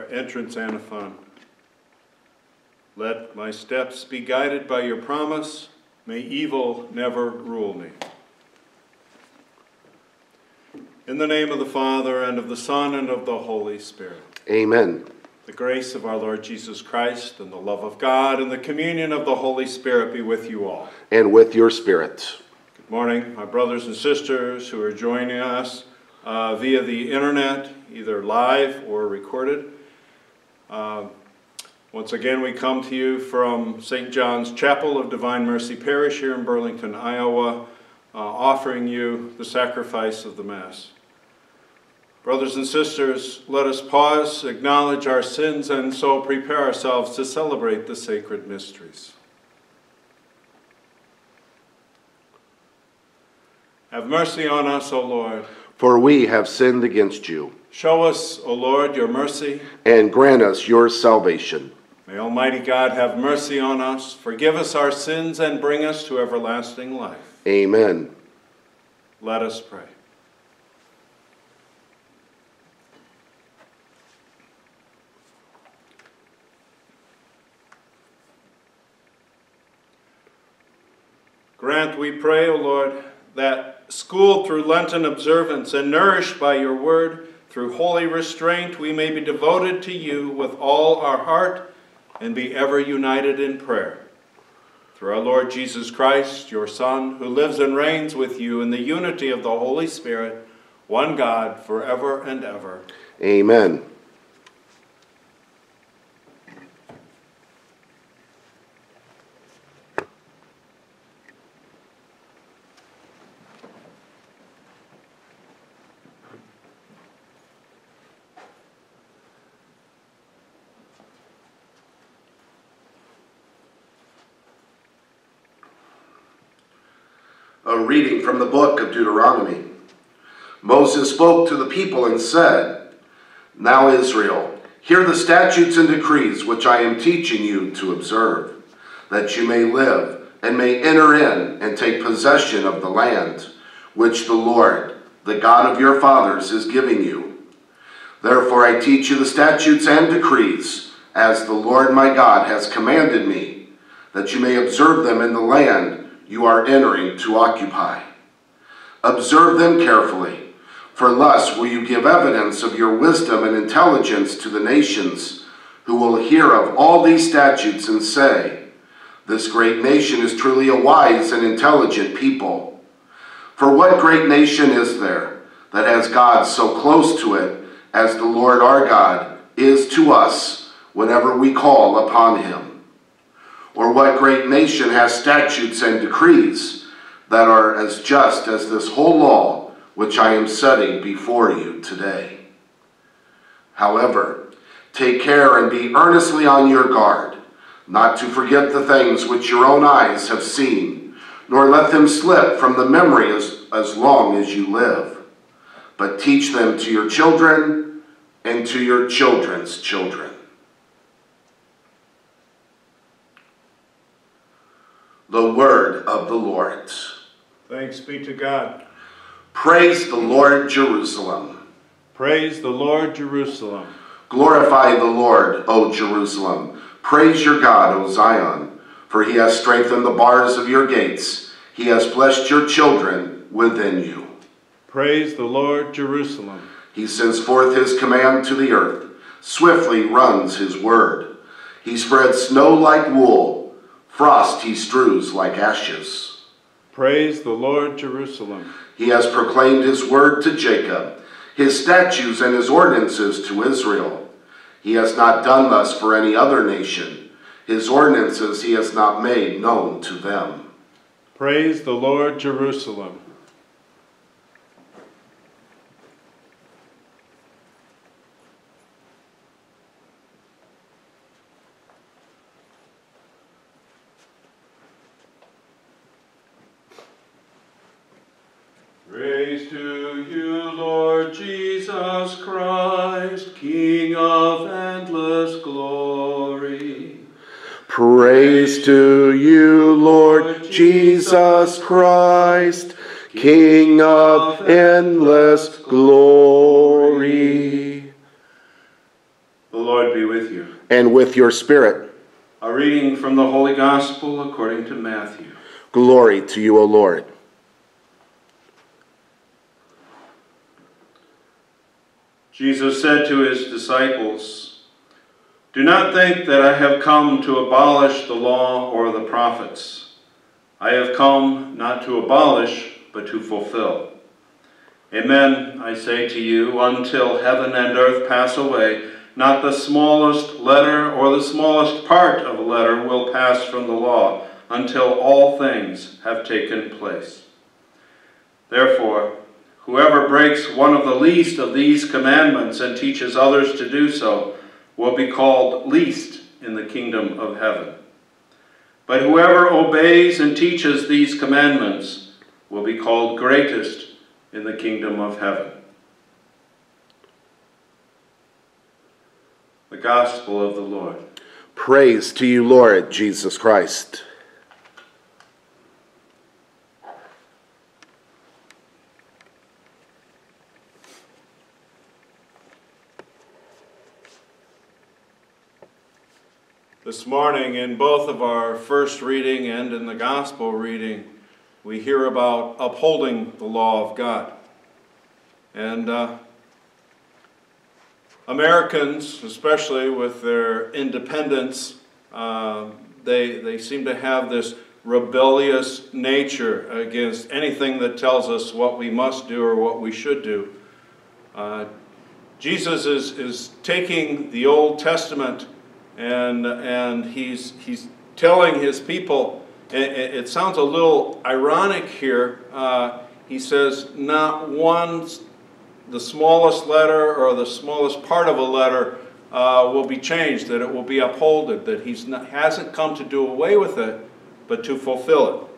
our entrance antiphon. Let my steps be guided by your promise. May evil never rule me. In the name of the Father, and of the Son, and of the Holy Spirit. Amen. The grace of our Lord Jesus Christ, and the love of God, and the communion of the Holy Spirit be with you all. And with your spirit. Good morning, my brothers and sisters who are joining us uh, via the internet, either live or recorded. Uh, once again, we come to you from St. John's Chapel of Divine Mercy Parish here in Burlington, Iowa, uh, offering you the sacrifice of the Mass. Brothers and sisters, let us pause, acknowledge our sins, and so prepare ourselves to celebrate the sacred mysteries. Have mercy on us, O Lord. For we have sinned against you. Show us, O Lord, your mercy. And grant us your salvation. May Almighty God have mercy on us, forgive us our sins, and bring us to everlasting life. Amen. Let us pray. Grant, we pray, O Lord, that schooled through Lenten observance and nourished by your word, through holy restraint, we may be devoted to you with all our heart and be ever united in prayer. Through our Lord Jesus Christ, your Son, who lives and reigns with you in the unity of the Holy Spirit, one God, forever and ever. Amen. A reading from the book of Deuteronomy. Moses spoke to the people and said, Now, Israel, hear the statutes and decrees which I am teaching you to observe, that you may live and may enter in and take possession of the land which the Lord, the God of your fathers, is giving you. Therefore, I teach you the statutes and decrees, as the Lord my God has commanded me, that you may observe them in the land you are entering to occupy. Observe them carefully, for thus will you give evidence of your wisdom and intelligence to the nations, who will hear of all these statutes and say, This great nation is truly a wise and intelligent people. For what great nation is there that has God so close to it as the Lord our God is to us whenever we call upon him? Or what great nation has statutes and decrees that are as just as this whole law which I am setting before you today? However, take care and be earnestly on your guard, not to forget the things which your own eyes have seen, nor let them slip from the memory as, as long as you live. But teach them to your children and to your children's children the word of the Lord. Thanks be to God. Praise the Lord, Jerusalem. Praise the Lord, Jerusalem. Glorify the Lord, O Jerusalem. Praise your God, O Zion, for he has strengthened the bars of your gates. He has blessed your children within you. Praise the Lord, Jerusalem. He sends forth his command to the earth. Swiftly runs his word. He spreads snow like wool. Frost he strews like ashes. Praise the Lord, Jerusalem. He has proclaimed his word to Jacob, his statutes and his ordinances to Israel. He has not done thus for any other nation. His ordinances he has not made known to them. Praise the Lord, Jerusalem. Praise to you, Lord Jesus Christ, King of endless glory. Praise to you, Lord Jesus Christ, King of endless glory. The Lord be with you. and with your spirit. A reading from the Holy Gospel according to Matthew. Glory to you, O Lord. Jesus said to his disciples, Do not think that I have come to abolish the law or the prophets. I have come not to abolish, but to fulfill. Amen, I say to you, until heaven and earth pass away, not the smallest letter or the smallest part of a letter will pass from the law until all things have taken place. Therefore, whoever breaks one of the least of these commandments and teaches others to do so will be called least in the kingdom of heaven. But whoever obeys and teaches these commandments will be called greatest in the kingdom of heaven. The Gospel of the Lord. Praise to you, Lord Jesus Christ. This morning, in both of our first reading and in the Gospel reading, we hear about upholding the law of God. And uh, Americans, especially with their independence, uh, they, they seem to have this rebellious nature against anything that tells us what we must do or what we should do. Uh, Jesus is, is taking the Old Testament and, and he's, he's telling his people, it, it sounds a little ironic here. Uh, he says, not one, the smallest letter or the smallest part of a letter uh, will be changed, that it will be upholded, that he hasn't come to do away with it, but to fulfill it.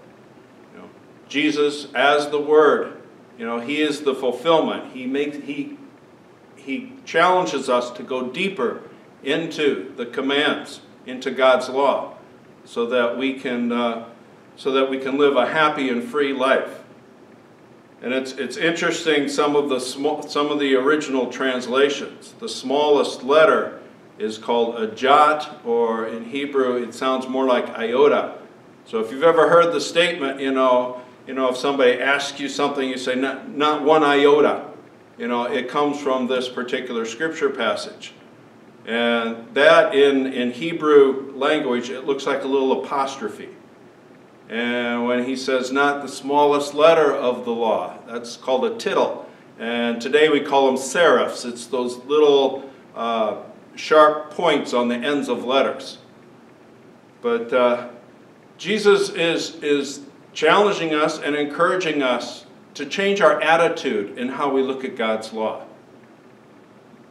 You know, Jesus, as the Word, you know, he is the fulfillment. He makes, he, he challenges us to go deeper into the commands, into God's law, so that we can, uh, so that we can live a happy and free life. And it's, it's interesting, some of, the small, some of the original translations. The smallest letter is called a jot, or in Hebrew, it sounds more like iota. So if you've ever heard the statement, you know, you know, if somebody asks you something, you say, not, not one iota. You know, it comes from this particular scripture passage. And that in, in Hebrew language, it looks like a little apostrophe. And when he says not the smallest letter of the law, that's called a tittle. And today we call them serifs. It's those little uh, sharp points on the ends of letters. But uh, Jesus is, is challenging us and encouraging us to change our attitude in how we look at God's law.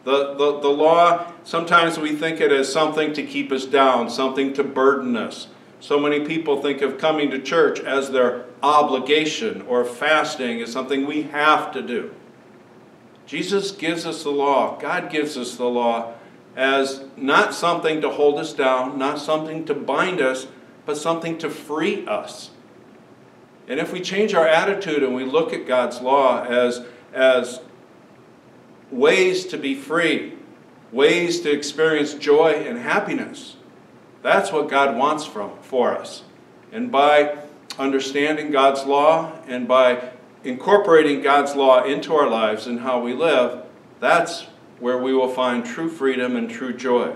The, the, the law, sometimes we think it as something to keep us down, something to burden us. So many people think of coming to church as their obligation or fasting as something we have to do. Jesus gives us the law, God gives us the law as not something to hold us down, not something to bind us, but something to free us. And if we change our attitude and we look at God's law as, as ways to be free, ways to experience joy and happiness. That's what God wants from for us. And by understanding God's law and by incorporating God's law into our lives and how we live, that's where we will find true freedom and true joy.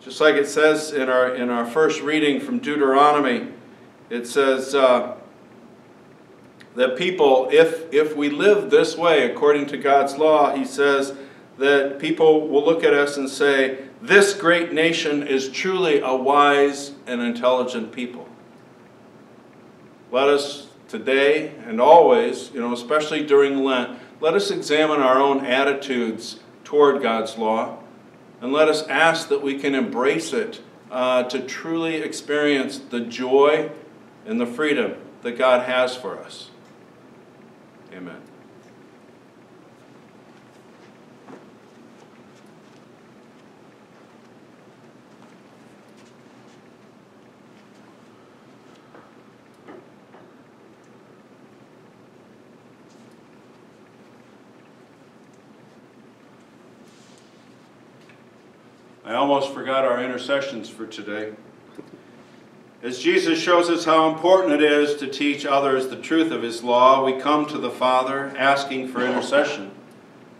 Just like it says in our, in our first reading from Deuteronomy, it says, uh, that people, if, if we live this way according to God's law, he says that people will look at us and say, this great nation is truly a wise and intelligent people. Let us today and always, you know, especially during Lent, let us examine our own attitudes toward God's law and let us ask that we can embrace it uh, to truly experience the joy and the freedom that God has for us. Amen. I almost forgot our intercessions for today. As Jesus shows us how important it is to teach others the truth of his law, we come to the Father asking for intercession,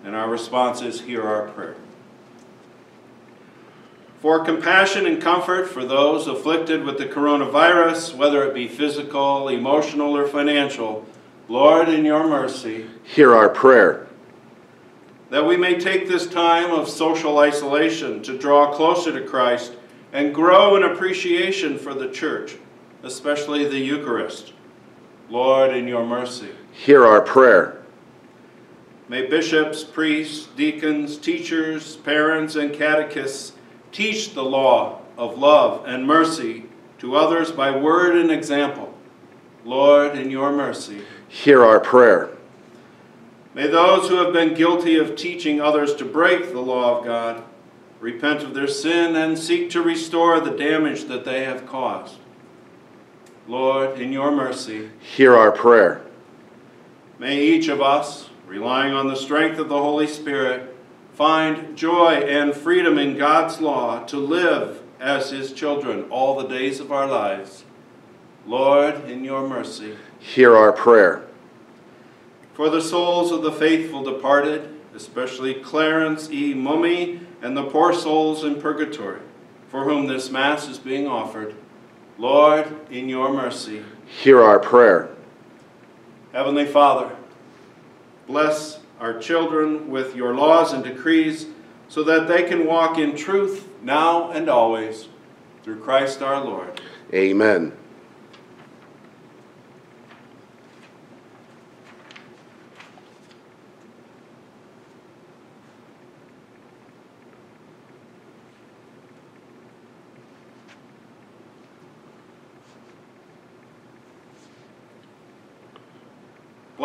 and our response is hear our prayer. For compassion and comfort for those afflicted with the coronavirus, whether it be physical, emotional, or financial, Lord, in your mercy, Hear our prayer. that we may take this time of social isolation to draw closer to Christ and grow in appreciation for the church, especially the Eucharist. Lord, in your mercy. Hear our prayer. May bishops, priests, deacons, teachers, parents, and catechists teach the law of love and mercy to others by word and example. Lord, in your mercy. Hear our prayer. May those who have been guilty of teaching others to break the law of God repent of their sin and seek to restore the damage that they have caused. Lord, in your mercy, Hear our prayer. may each of us, relying on the strength of the Holy Spirit, find joy and freedom in God's law to live as his children all the days of our lives. Lord, in your mercy. Hear our prayer. For the souls of the faithful departed, especially Clarence E. Mummy and the poor souls in purgatory, for whom this Mass is being offered, Lord, in your mercy. Hear our prayer. Heavenly Father, bless our children with your laws and decrees so that they can walk in truth now and always. Through Christ our Lord. Amen.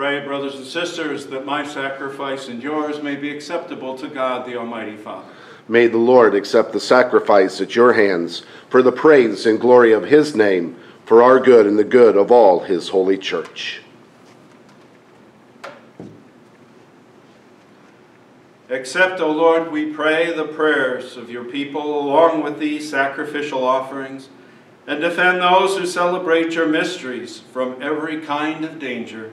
Pray, brothers and sisters, that my sacrifice and yours may be acceptable to God the Almighty Father. May the Lord accept the sacrifice at your hands for the praise and glory of his name, for our good and the good of all his holy church. Accept, O Lord, we pray, the prayers of your people along with these sacrificial offerings, and defend those who celebrate your mysteries from every kind of danger,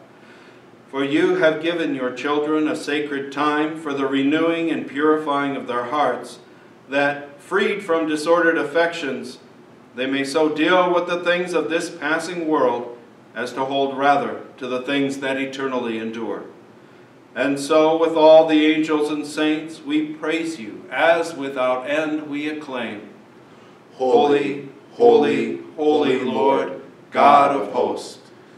For you have given your children a sacred time for the renewing and purifying of their hearts, that, freed from disordered affections, they may so deal with the things of this passing world as to hold rather to the things that eternally endure. And so, with all the angels and saints, we praise you, as without end we acclaim Holy, holy, holy Lord, God of hosts,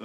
the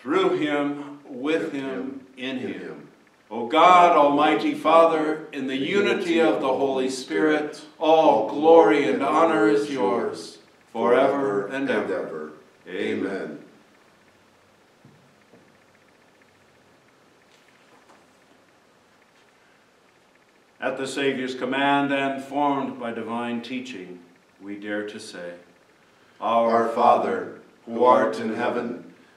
Through him, with him, in him. O God, Almighty Father, in the unity of the Holy Spirit, all glory and honor is yours, forever and ever. Amen. At the Savior's command and formed by divine teaching, we dare to say, Our Father, who art in heaven,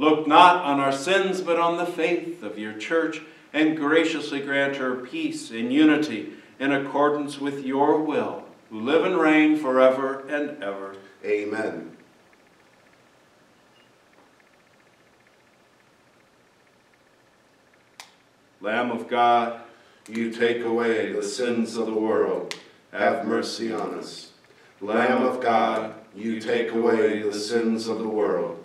Look not on our sins, but on the faith of your church, and graciously grant her peace and unity in accordance with your will, who live and reign forever and ever. Amen. Lamb of God, You take away the sins of the world. Have mercy on us. Lamb of God, you take away the sins of the world.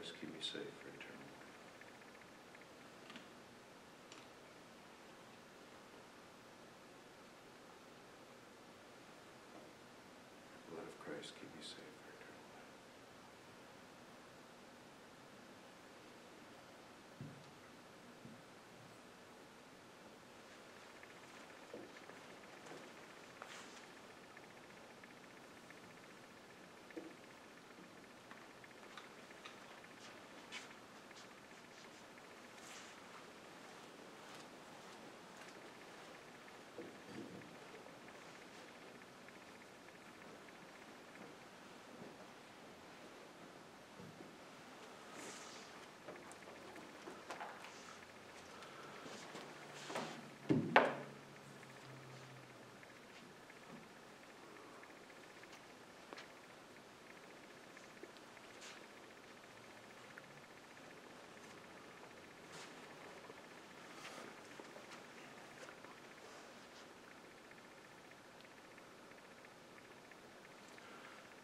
Body keep me safe for eternal life. Blood of Christ, keep me safe for eternal life.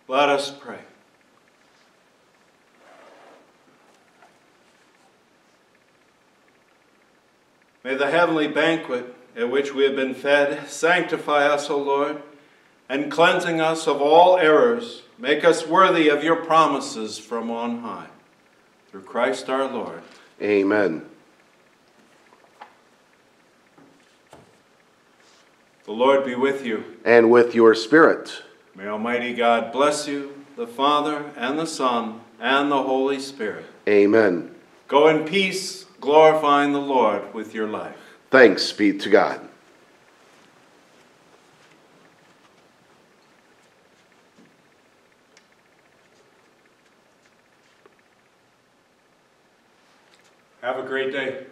Let us pray. May the heavenly banquet at which we have been fed sanctify us, O Lord, and cleansing us of all errors, make us worthy of your promises from on high. Through Christ our Lord. Amen. The Lord be with you. And with your spirit. May Almighty God bless you, the Father, and the Son, and the Holy Spirit. Amen. Go in peace, glorifying the Lord with your life. Thanks be to God. Have a great day.